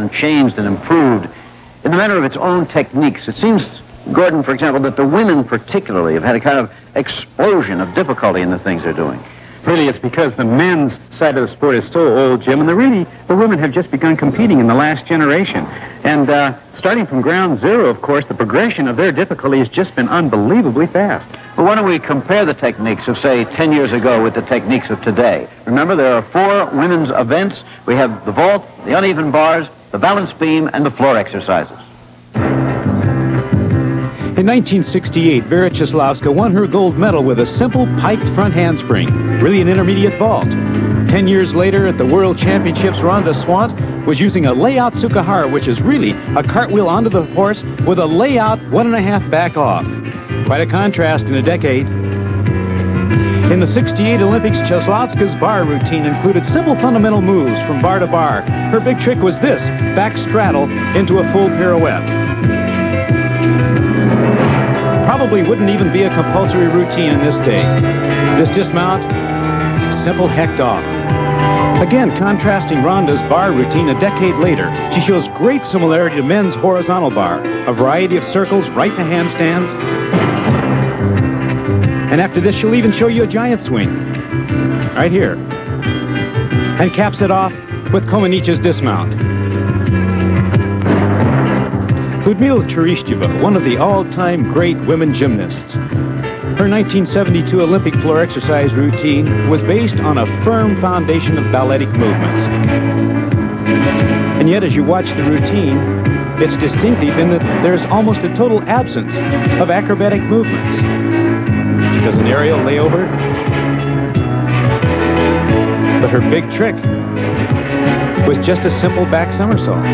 and changed and improved in the manner of its own techniques. It seems, Gordon, for example, that the women particularly have had a kind of explosion of difficulty in the things they're doing. Really, it's because the men's side of the sport is so old, Jim, and the really, the women have just begun competing in the last generation. And uh, starting from ground zero, of course, the progression of their difficulty has just been unbelievably fast. Well, why don't we compare the techniques of, say, 10 years ago with the techniques of today? Remember, there are four women's events. We have the vault, the uneven bars, the balance beam, and the floor exercises. In 1968, Vera Čáslavská won her gold medal with a simple piked front handspring, really an intermediate vault. Ten years later, at the World Championships, Rhonda Schwandt was using a layout Tsukahara, which is really a cartwheel onto the horse with a layout one and a half back off. Quite a contrast in a decade. In the 68 Olympics, Čáslavská's bar routine included simple fundamental moves from bar to bar. Her big trick was this, back straddle into a full pirouette probably wouldn't even be a compulsory routine in this day. This dismount, a simple hecht off. Again, contrasting Rhonda's bar routine a decade later, she shows great similarity to men's horizontal bar, a variety of circles right to handstands. And after this, she'll even show you a giant swing, right here. And caps it off with Comaneci's dismount. Ludmila Tourischeva, one of the all-time great women gymnasts. Her 1972 Olympic floor exercise routine was based on a firm foundation of balletic movements. And yet, as you watch the routine, it's distinctive in that there's almost a total absence of acrobatic movements. Does an aerial layover, but her big trick was just a simple back somersault.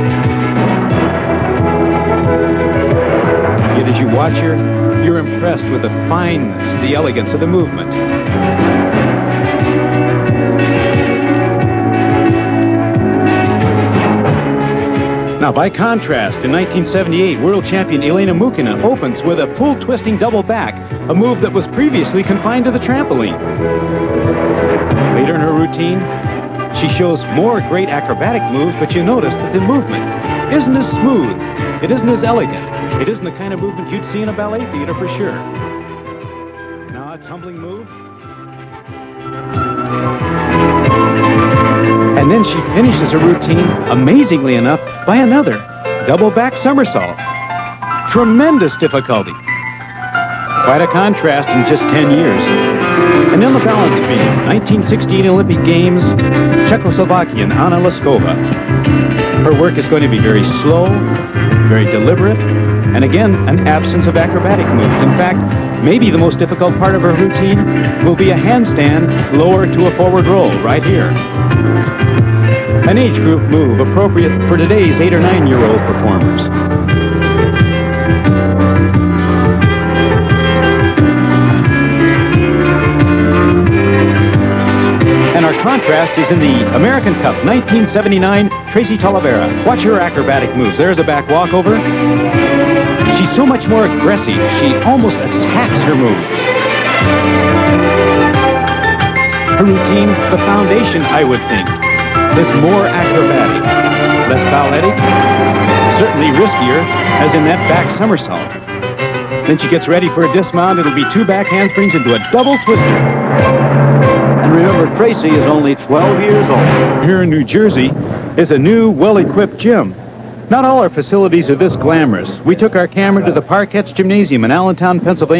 Yet as you watch her, you're impressed with the fineness, the elegance of the movement. Now, by contrast, in 1978, world champion Elena Mukhina opens with a full twisting double back, a move that was previously confined to the trampoline. Later in her routine, she shows more great acrobatic moves, but you notice that the movement isn't as smooth, it isn't as elegant, it isn't the kind of movement you'd see in a ballet theater for sure. Now a tumbling move. And then she finishes her routine, amazingly enough, by another double back somersault. Tremendous difficulty. Quite a contrast in just 10 years. And then the balance beam, 1968 Olympic Games, Czechoslovakian Anna Lisková. Her work is going to be very slow, very deliberate, and again, an absence of acrobatic moves. In fact, maybe the most difficult part of her routine will be a handstand lower to a forward roll right here. An age group move appropriate for today's eight or nine year old performers. And our contrast is in the American Cup 1979 Tracy Talavera. Watch her acrobatic moves. There's a back walkover. She's so much more aggressive, she almost attacks her moves. Her routine, the foundation, I would think, is more acrobatic, less balletic, certainly riskier, as in that back somersault. Then she gets ready for a dismount. It'll be two back handsprings into a double twister. And remember, Tracy is only 12 years old. Here in New Jersey is a new, well-equipped gym. Not all our facilities are this glamorous. We took our camera to the Parkettes Gymnasium in Allentown, Pennsylvania.